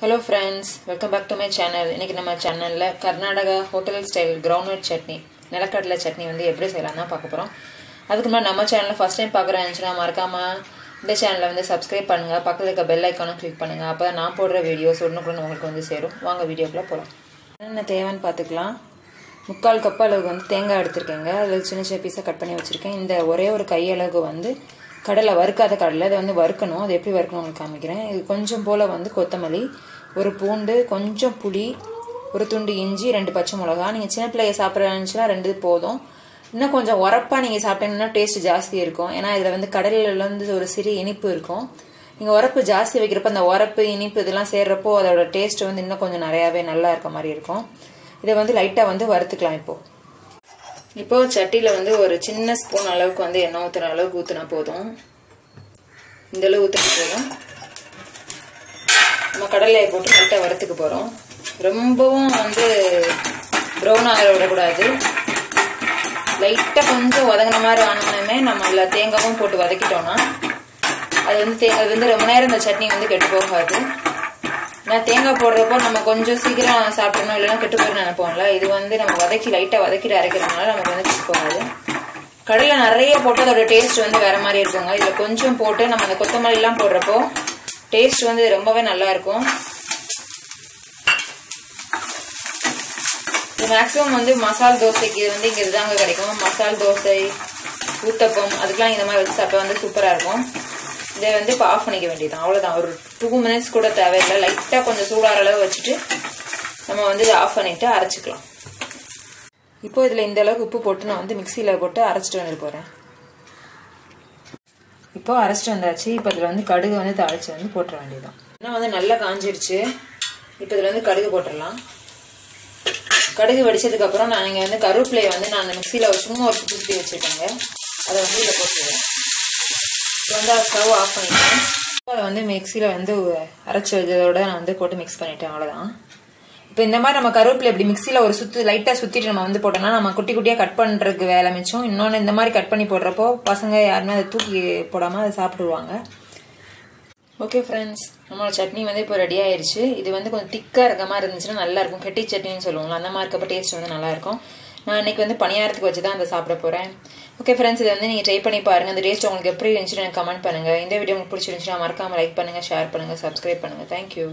Hello friends welcome back to my channel இன்னைக்கு நம்ம சேனலில் Karnataka hotel style groundnut chutney நிலக்கடலை சட்னி வந்து எப்படி செய்யலாம் தான் பார்க்க போகிறோம் அதுக்கு முன்னாடி நம்ம சேனலில் ஃபஸ்ட் டைம் பார்க்குறேன் இருந்துச்சுன்னா மறக்காமல் இந்த சேனலை வந்து சப்ஸ்கிரைப் பண்ணுங்கள் பக்கத்தில் இருக்க பெல் ஐக்கானும் கிளிக் பண்ணுங்கள் அப்போ நான் போடுற வீடியோஸ் உடனுக்குடன் உங்களுக்கு வந்து சேரும். வாங்க வீடியோக்குள்ளே போகலாம் என்னென்ன தேவைன்னு பார்த்துக்கலாம். முக்கால் கப் அளவுக்கு வந்து தேங்காய் எடுத்திருக்கேங்க. அதில் சின்ன சின்ன பீஸாக கட் பண்ணி வச்சுருக்கேன். இந்த ஒரே ஒரு கையளவுக்கு வந்து கடலை வறுக்காத கடலை அதை வந்து வறுக்கணும். அது எப்படி வறுக்கணும் உங்களுக்கு காமிக்கிறேன். இது கொஞ்சம் போல் வந்து கொத்தமல்லி ஒரு பூண்டு கொஞ்சம் புளி ஒரு துண்டு இஞ்சி ரெண்டு பச்சை மிளகா. நீங்கள் சின்ன பிள்ளைய சாப்பிட்றா ரெண்டு போதும். இன்னும் கொஞ்சம் உரப்பாக நீங்கள் சாப்பிட்டீங்கன்னா டேஸ்ட் ஜாஸ்தி இருக்கும். ஏன்னா இதில் வந்து கடலில் வந்து ஒரு சிறு இனிப்பு இருக்கும். நீங்கள் உரப்பு ஜாஸ்தி வைக்கிறப்ப அந்த உரப்பு இனிப்பு இதெல்லாம் சேர்றப்போ அதோட டேஸ்ட் வந்து இன்னும் கொஞ்சம் நிறையாவே நல்லா இருக்க மாதிரி இருக்கும். இதை வந்து லைட்டாக வந்து வறுத்துக்கலாம் இப்போது இப்போ சட்டியில் வந்து ஒரு சின்ன ஸ்பூன் அளவுக்கு வந்து எண்ணெய் ஊற்றுன அளவுக்கு ஊற்றினா போதும். இந்த அளவு ஊற்றினா போதும். நம்ம கடலையை போட்டு லைட்டாக வரத்துக்கு போகிறோம் ரொம்பவும் வந்து ப்ரௌன் ஆகிற விடக்கூடாது. லைட்டாக கொஞ்சம் வதங்கின மாதிரி ஆனோடனே நம்ம எல்லா தேங்காயும் போட்டு வதக்கிட்டோம்னா அது வந்து தேங்காய் அது வந்து ரொம்ப நேரம் இந்த சட்னி வந்து கெட்டு போகாது. நான் தேங்காய் போடுறப்போ நம்ம கொஞ்சம் சீக்கிரம் சாப்பிடணும் இல்லைன்னா கெட்டு போய் நினைப்போம்ல. இது வந்து நம்ம வதக்கி லைட்டாக வதக்கிட்டு அரைக்கிறதுனால நமக்கு வந்து கெட்டு போகாது கடலை நிறைய போட்டு அதோட டேஸ்ட் வந்து வேற மாதிரி இருக்குங்க. இதில் கொஞ்சம் போட்டு நம்ம அந்த கொத்தமல்லிலாம் போடுறப்போ டேஸ்ட் வந்து ரொம்பவே நல்லா இருக்கும். இது மேக்ஸிமம் வந்து மசால் தோசைக்கு இது வந்து இங்கே இதுதாங்க கிடைக்கும். மசால் தோசை ஊத்தப்பம் அதுக்கெலாம் இந்த மாதிரி வச்சு சாப்பிட்டா வந்து சூப்பராக இருக்கும். இதை வந்து இப்போ ஆஃப் பண்ணிக்க வேண்டியதான் அவ்வளோதான் ஒரு டூ மினிட்ஸ் கூட தேவையில்லை. லைட்டாக கொஞ்சம் சூடாகிற அளவு வச்சுட்டு நம்ம வந்து இதை ஆஃப் பண்ணிவிட்டு அரைச்சிக்கலாம். இப்போ இதில் இந்த அளவுக்கு உப்பு போட்டு நான் வந்து மிக்சியில் போட்டு அரைச்சிட்டு வந்துட்டு போகிறேன் இப்போ அரைச்சிட்டு வந்தாச்சு. இப்போ இதில் வந்து கடுகு வந்து தாளித்து வந்து போட்டுற வேண்டியதான் ஏன்னா வந்து நல்லா காஞ்சிருச்சு. இப்போ இதில் வந்து கடுகு போட்டுடலாம். கடுகு வெடிச்சதுக்கப்புறம் நான் இங்கே வந்து கருவேப்பிலையை வந்து நான் அந்த மிக்சியில் சும்மா ஒரு சுற்றி சுற்றி வச்சுருக்கேங்க. அதை வந்து இதில் போட்டுருவேன் இப்போ வந்து ஸ்டவ் ஆஃப் பண்ணிட்டேன். அதை வந்து மிக்சியில் வந்து அரைச்சி வச்சதோட நான் வந்து போட்டு மிக்ஸ் பண்ணிட்டேன் அவ்வளோதான் இப்போ இந்த மாதிரி நம்ம கருவேப்பிலை இப்படி மிக்சியில் ஒரு சுற்று லைட்டாக சுற்றிட்டு நம்ம வந்து போட்டோம்னா நம்ம குட்டி குட்டியாக கட் பண்ணுறதுக்கு வேலை மிச்சம். இன்னொன்று இந்த மாதிரி கட் பண்ணி போடுறப்போ பசங்க யாருமே அதை தூக்கி போடாமல் அதை சாப்பிடுவாங்க. ஓகே ஃப்ரெண்ட்ஸ் நம்மளோட சட்னி வந்து இப்போ ரெடி ஆயிடுச்சு இது வந்து கொஞ்சம் திக்காக இருக்க மாதிரி இருந்துச்சுன்னா நல்லா இருக்கும். கெட்டி சட்னின்னு சொல்லுவாங்களா அந்த மாதிரி இருக்கப்போ டேஸ்ட் வந்து நல்லாயிருக்கும் நான் இன்னைக்கு வந்து பணியாரத்துக்கு வச்சு தான் அதை சாப்பிட போகிறேன் ஓகே ஃப்ரெண்ட்ஸ் இதை வந்து நீங்கள் ட்ரை பண்ணி பாருங்கள் அந்த டேஸ்ட் உங்களுக்கு எப்படி இருந்துச்சுன்னு எனக்கு கமெண்ட் பண்ணுங்கள் இந்த வீடியோ உங்களுக்கு பிடிச்சிருந்துச்சுன்னா மறக்காமல் லைக் பண்ணுங்கள் ஷேர் பண்ணுங்கள் சப்ஸ்கிரைப் பண்ணுங்கள் தேங்க்யூ